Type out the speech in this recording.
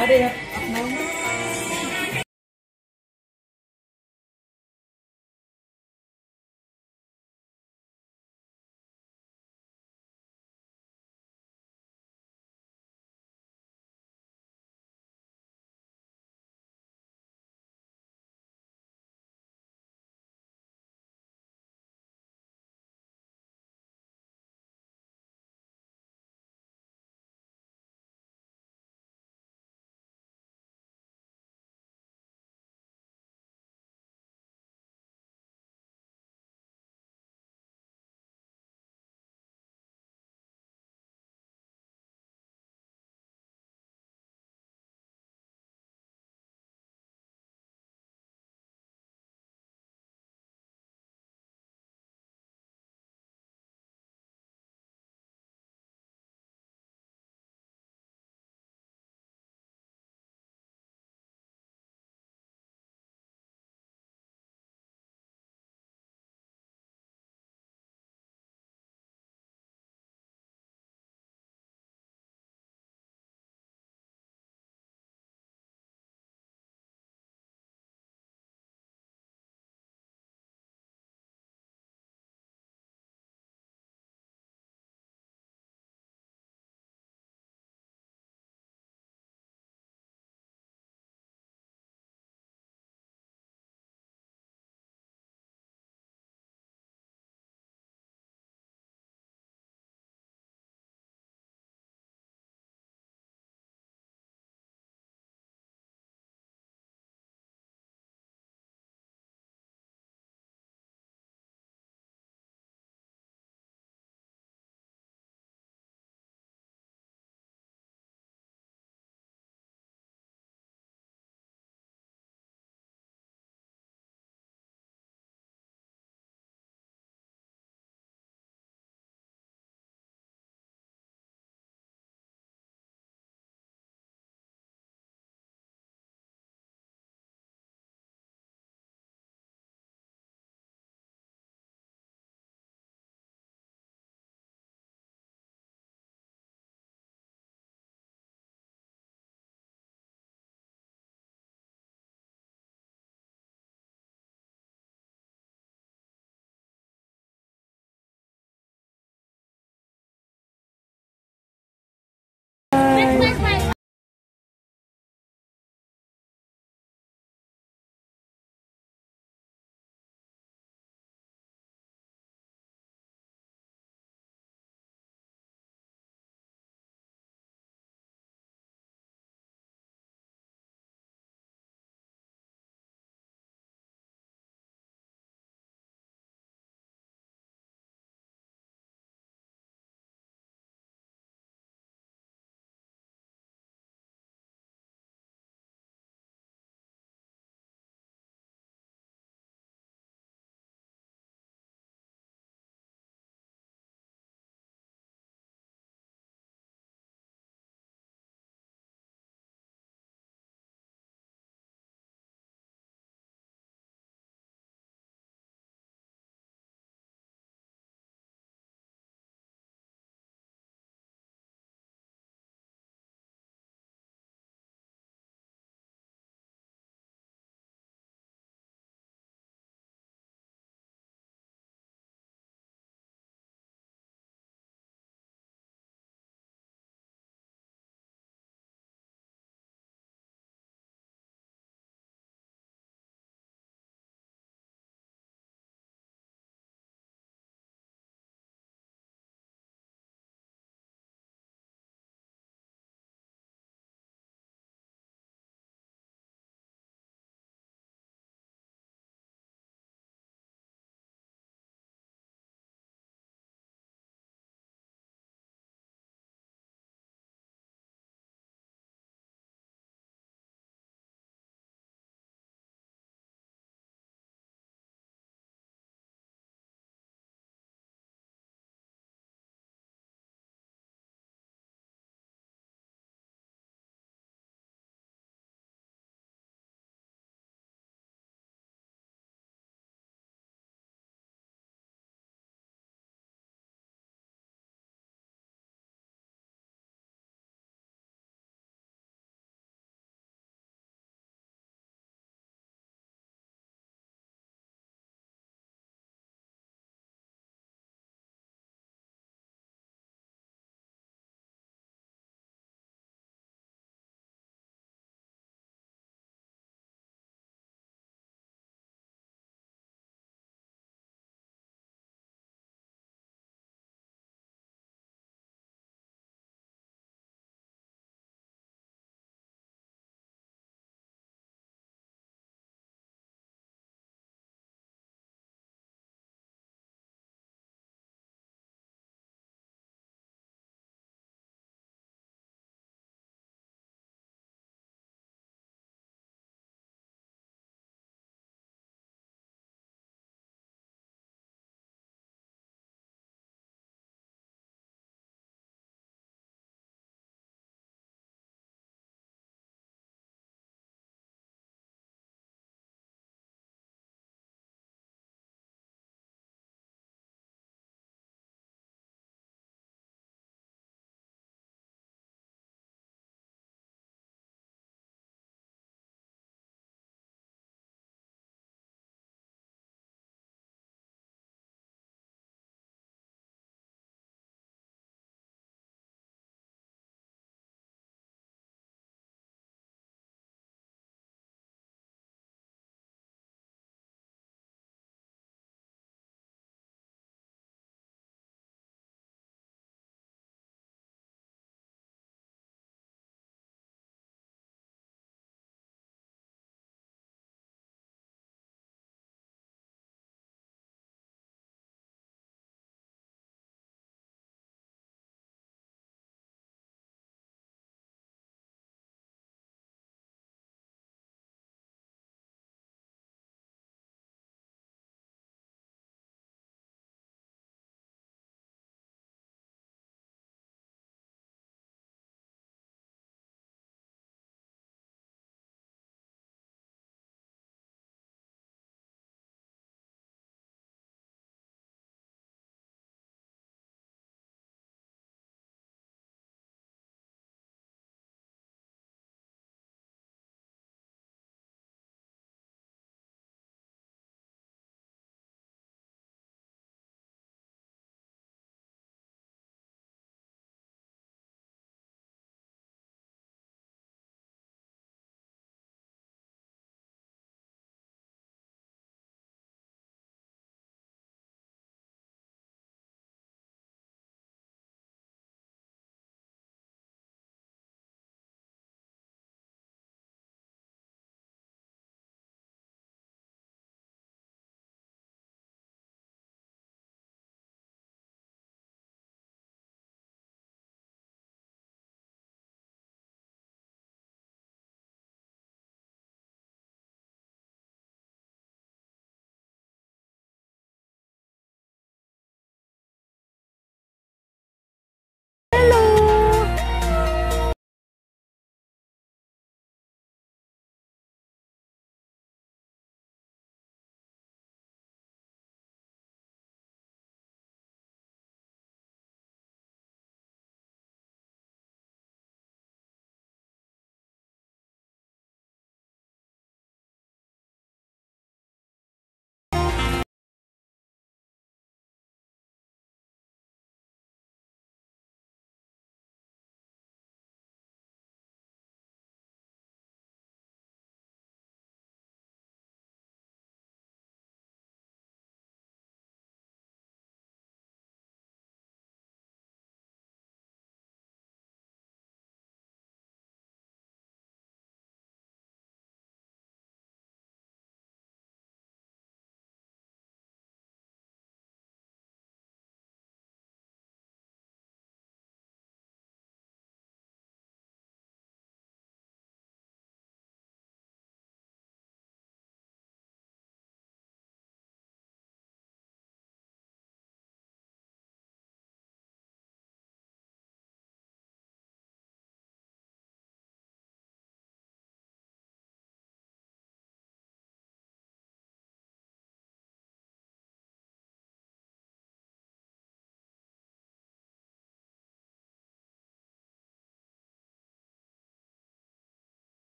कार्य अपनाऊंगा